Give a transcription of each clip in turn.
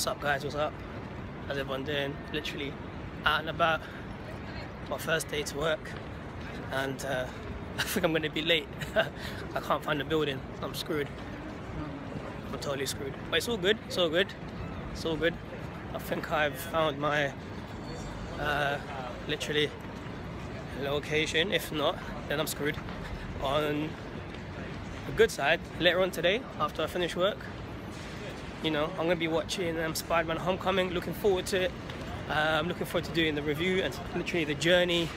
What's up, guys? What's up? How's everyone doing? Literally out and about. My first day to work, and uh, I think I'm going to be late. I can't find the building. I'm screwed. I'm totally screwed. But it's all good. It's all good. It's all good. I think I've found my uh, literally location. If not, then I'm screwed. On the good side, later on today, after I finish work, you know, I'm gonna be watching um, Spider-Man: Homecoming. Looking forward to it. I'm looking forward to doing the review and literally the journey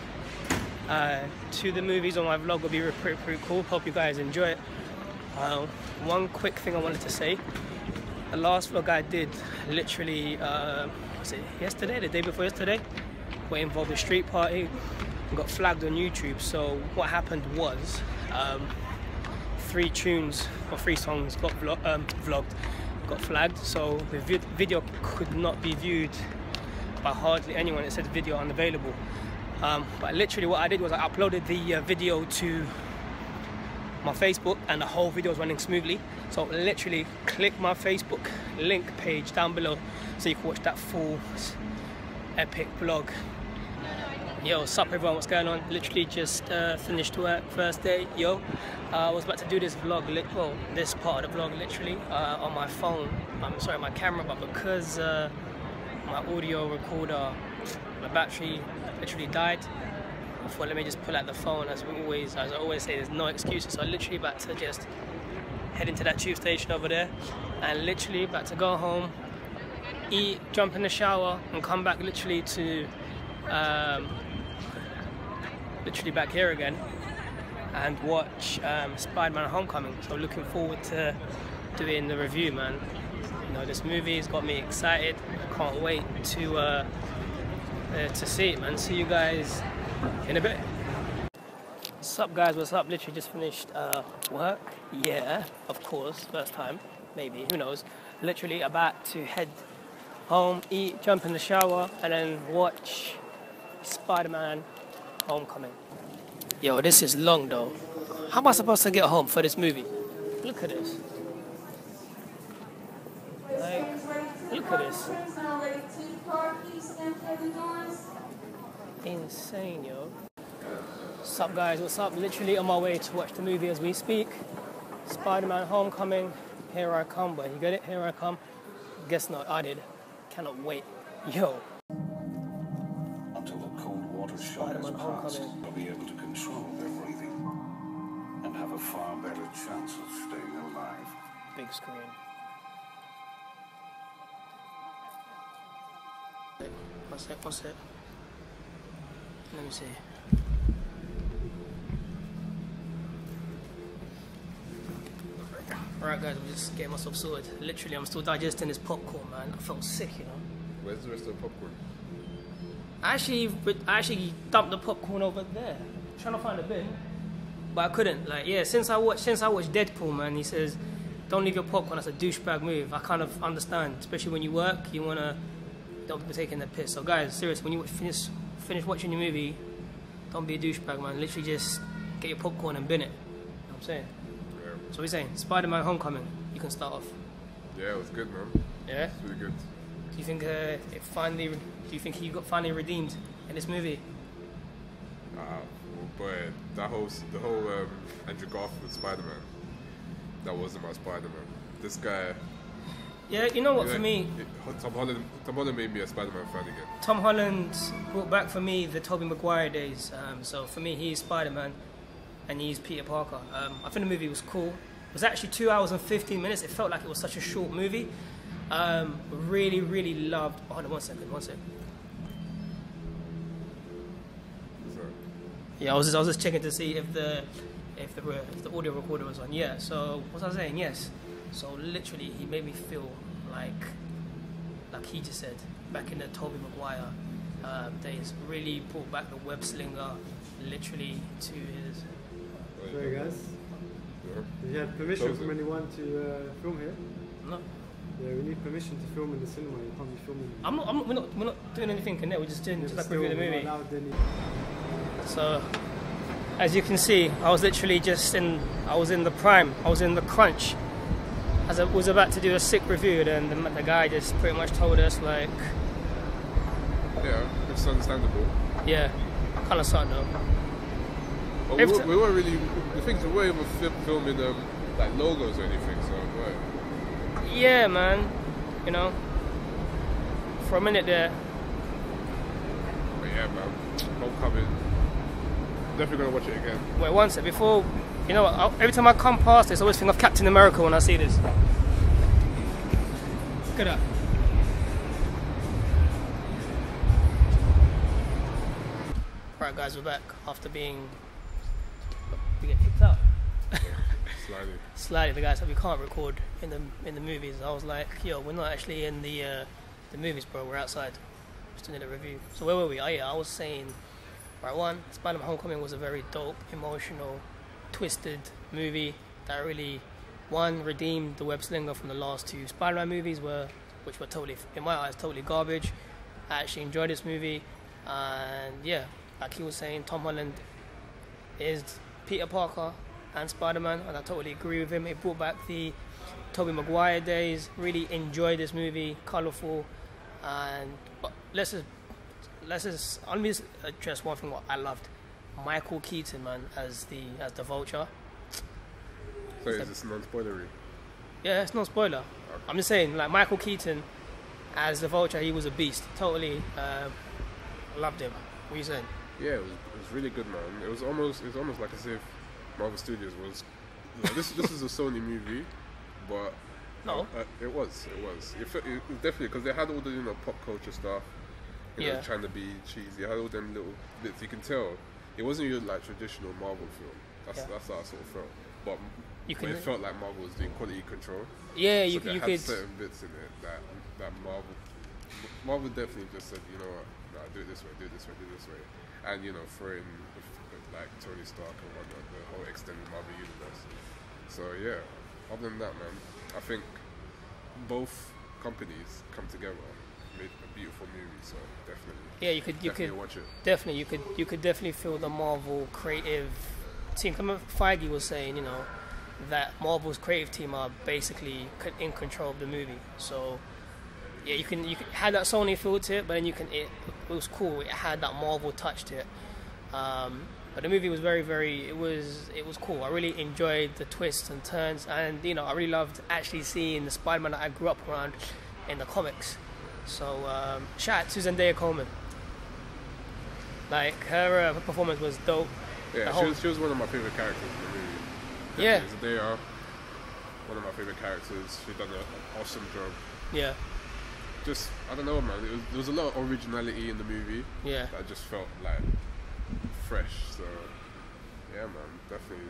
uh, to the movies on my vlog will be pretty, pretty cool. Hope you guys enjoy it. Uh, one quick thing I wanted to say. The last vlog I did, literally, uh, was it yesterday, the day before yesterday, We involved a street party, got flagged on YouTube. So what happened was, um, three tunes or three songs got um, vlogged, got flagged. So the vid video could not be viewed by hardly anyone. It said video unavailable. Um, but literally what I did was I uploaded the uh, video to my Facebook and the whole video was running smoothly. So literally click my Facebook link page down below so you can watch that full epic vlog. Yo, what's up everyone, what's going on? Literally just uh, finished work, first day, yo. Uh, I was about to do this vlog, well, this part of the vlog literally, uh, on my phone. I'm sorry, my camera, but because uh, my audio recorder, my battery literally died, I thought let me just pull out the phone as we always, as I always say, there's no excuses. So I'm literally about to just head into that tube station over there and literally about to go home, eat, jump in the shower and come back literally to um, literally back here again and watch um, Spider-Man Homecoming. So looking forward to doing the review, man. You know, this movie has got me excited. I can't wait to uh, uh, to see it, man. See you guys in a bit. What's up, guys? What's up? Literally just finished uh, work. Yeah, of course, first time, maybe. Who knows? Literally about to head home, eat, jump in the shower, and then watch Spider-Man Homecoming. Yo, this is long though. How am I supposed to get home for this movie? Look at this. Like, look at this. Insane, yo. What's up, guys? What's up? Literally on my way to watch the movie as we speak. Spider-Man Homecoming. Here I come, but you get it? Here I come. Guess not. I did. Cannot wait. Yo. Spider-Man Homecoming. they'll be able to control their breathing and have a far better chance of staying alive. Big screen. One sec, one sec. Let me see. Alright guys, I'm just getting myself sorted. Literally, I'm still digesting this popcorn, man. I felt sick, you know. Where's the rest of the popcorn? I actually, I actually dumped the popcorn over there, trying to find a bin, but I couldn't. Like, yeah, since I watched, since I watched Deadpool, man, he says, "Don't leave your popcorn." That's a douchebag move. I kind of understand, especially when you work, you wanna don't be taking the piss. So, guys, seriously, when you finish finish watching your movie, don't be a douchebag, man. Literally, just get your popcorn and bin it. You know what I'm saying. Yeah. So we're saying Spider-Man: Homecoming. You can start off. Yeah, it was good, man. Yeah. It's really good. Do you think uh, it finally? Do you think he got finally redeemed in this movie? Uh, boy, that whole the whole um, Andrew Garfield Spider-Man, that wasn't my Spider-Man. This guy. Yeah. You know what? yeah, For me, it- Tom Holland, Tom Holland made me a Spider-Man fan again. Tom Holland brought back for me the Tobey Maguire days. Um, so for me, he's Spider Man, and he's Peter Parker. Um, I think the movie was cool. It was actually two hours and fifteen minutes. It felt like it was such a short movie. Um, really, really loved. Hold on one second, one second. So, Yeah, I was just, I was just checking to see if the if the if the audio recorder was on. Yeah. So what was I saying? Yes. So literally, he made me feel like like he just said back in the Tobey Maguire um, days. Really brought back the web slinger, literally to his. Sorry guys, yeah. did you have permission Close from it. anyone to uh, film here? No, Yeah, we need permission to film in the cinema. You can't be filming. I'm not. I'm not we're not. We're not doing anything in there. We're just doing Yeah, just but like reviewing the movie. we're allowed So, as you can see, I was literally just in. I was in the prime. I was in the crunch as I was about to do a sick review, and then the, the guy just pretty much told us like, Yeah, it's understandable. yeah, kind of sad though. But we, were, ti- we weren't really. The things we weren't even fil- filming um, like logos or anything. So right. Yeah, man. You know, for a minute there, But yeah, man. Homecoming. Definitely gonna watch it again. wait one sec before. You know, what, I, every time I come past this, I always think of Captain America when I see this. Look at that. Right, guys, we're back after being. We get kicked out. Slightly. slightly the guy said we can't record in the in the movies. I was like, yo, we're not actually in the uh, the movies, bro. We're outside, just doing a review. So where were we? Oh yeah, I was saying, right one, Spider-Man: Homecoming was a very dope, emotional, twisted movie that really one redeemed the web slinger from the last two Spider-Man movies, were which were totally, in my eyes, totally garbage. I actually enjoyed this movie, and yeah, like he was saying, Tom Holland is Peter Parker and Spider-Man, and I totally agree with him. It brought back the Tobey Maguire days. Really enjoyed this movie, colourful, and let's just let's just let me just address one thing. What I loved, Michael Keaton, man, as the as the Vulture. So is this non-spoilery? Yeah, it's no spoiler. I'm just saying, like Michael Keaton as the Vulture, he was a beast. Totally uh, loved him. What are you saying? Yeah, it was, it was really good, man. It was almost it was almost like as if Marvel Studios was. This this is a Sony movie, but No. uh, it was it was it, it was definitely because they had all the you know pop culture stuff. You know, Yeah. trying to be cheesy. They had all them little bits. You can tell it wasn't your like traditional Marvel film. That's Yeah. that's how I sort of felt. But You but can- it felt like Marvel was doing quality control. Yeah, you so they you had could. certain bits in it that that Marvel Marvel definitely just said, you know what, nah, do it this way, do it this way, do it this way, and you know, throw in like Tony Stark and whatnot, the whole extended Marvel universe. So yeah, other than that, man, I think both companies come together, made a beautiful movie. So definitely, Yeah, you could you could watch it. definitely you could you could definitely feel the Marvel creative team. Kevin Feige was saying, you know, that Marvel's creative team are basically in control of the movie. So yeah, you can you can had that Sony feel to it, but then you can it, it was cool. It had that Marvel touch to it. Um, but the movie was very very it was it was cool. I really enjoyed the twists and turns, and you know I really loved actually seeing the Spider-Man that I grew up around in the comics. So um, shout out to Zendaya Coleman. Like her uh, performance was dope. Yeah, she was, she was one of my favorite characters in the movie. Yeah. Definitely. They are one of my favorite characters. She done an awesome job. Yeah, just I don't know, man. It was, there was a lot of originality in the movie yeah. that just felt like fresh. So yeah, man, definitely,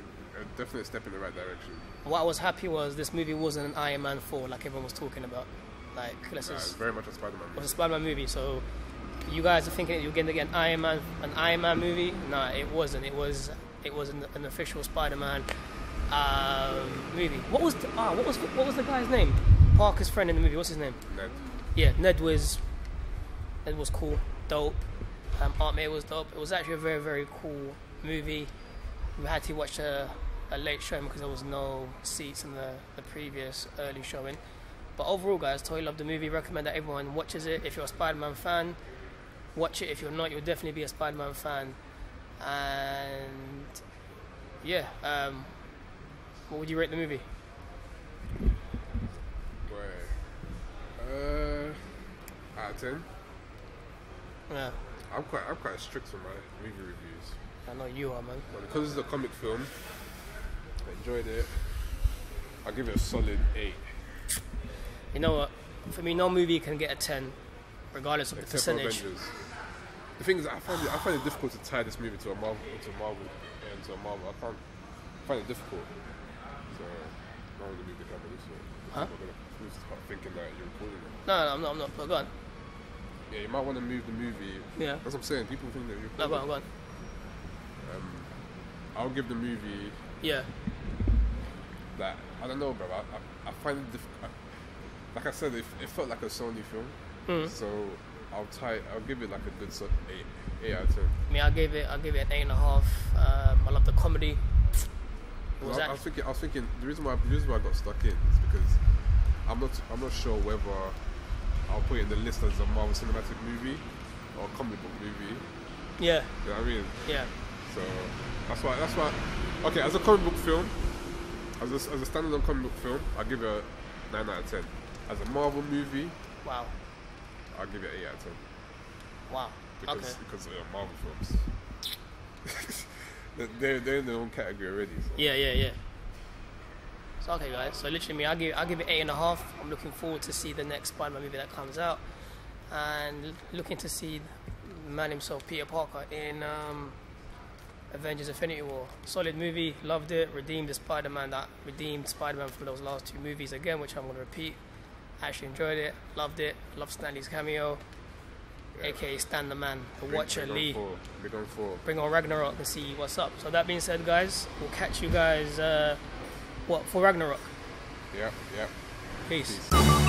definitely a step in the right direction. What I was happy was this movie wasn't an Iron Man 4 like everyone was talking about. Like, let's Nah, just, very much a Spider-Man. it was a Spider-Man movie, so you guys are thinking you're going to get an Iron Man, an Iron Man movie? Nah, it wasn't. It was, it was an, an official Spider-Man um, movie. What was, the, ah, what was, what was the guy's name? Parker's friend in the movie. What's his name? Ned. yeah, Ned was Ned was cool, dope. Um, Aunt May was dope. It was actually a very very cool movie. We had to watch a, a late showing because there was no seats in the, the previous early showing. But overall, guys, totally loved the movie. Recommend that everyone watches it. If you're a Spider-Man fan, watch it. If you're not, you'll definitely be a Spider-Man fan. And yeah, um, what would you rate the movie? Boy, uh, out of ten. Yeah, I'm quite, I'm quite strict with my movie reviews. I know you are, man. But because it's a comic film, I enjoyed it. I'll give it a solid eight. You know what? For me, no movie can get a 10, regardless of Except for percentage. Avengers. The thing is, I find it, I find it difficult to tie this movie to a Marvel, to a Marvel, and to a Marvel. I can't I find it difficult. So, I'm gonna move the camera this way. Huh? I'm gonna I'm gonna start thinking that you're recording it. No, no, I'm not. I'm not. But go on. Yeah, you might want to move the movie. Yeah. That's what I'm saying. People think that you're No, recording. go on. Go on. Um, I'll give the movie Yeah. that. I don't know, bro. I, I, I find it difficult. Like I said, it, it felt like a Sony film. Mm. So I'll tie. I'll give it like a good so, eight, eight out of ten. I mean, I gave it. I gave it an eight and a half. Um, I love the comedy. Was I, I was thinking. I was thinking. The reason why the reason why I got stuck in is because I'm not. I'm not sure whether I'll put it in the list as a Marvel Cinematic movie or a comic book movie. Yeah, You know what I mean? yeah. So that's why. That's why. Okay, as a comic book film, as a, as a standalone comic book film, I'll give it a nine out of ten. As a Marvel movie, Wow, I'll give it eight out of ten wow. because okay. because they're Marvel films. They're- they're they're in their own category already. So. Yeah, yeah, yeah. So okay, guys. So literally, me, I give I give it eight and a half. I'm looking forward to see the next Spider-Man movie that comes out, and looking to see the man himself, Peter Parker, in um, Avengers: Infinity War. Solid movie, loved it. Redeemed the Spider-Man that redeemed Spider-Man from those last two movies again, which I'm going to repeat. Actually enjoyed it, loved it. Loved Stan Lee's cameo, aka Stan the Man, the Big- Watcher on Lee four. Big on four. bring on Ragnarok and see what's up. So that being said, guys, we'll catch you guys. Uh, what for Ragnarok? Yeah, yeah. Peace. Peace.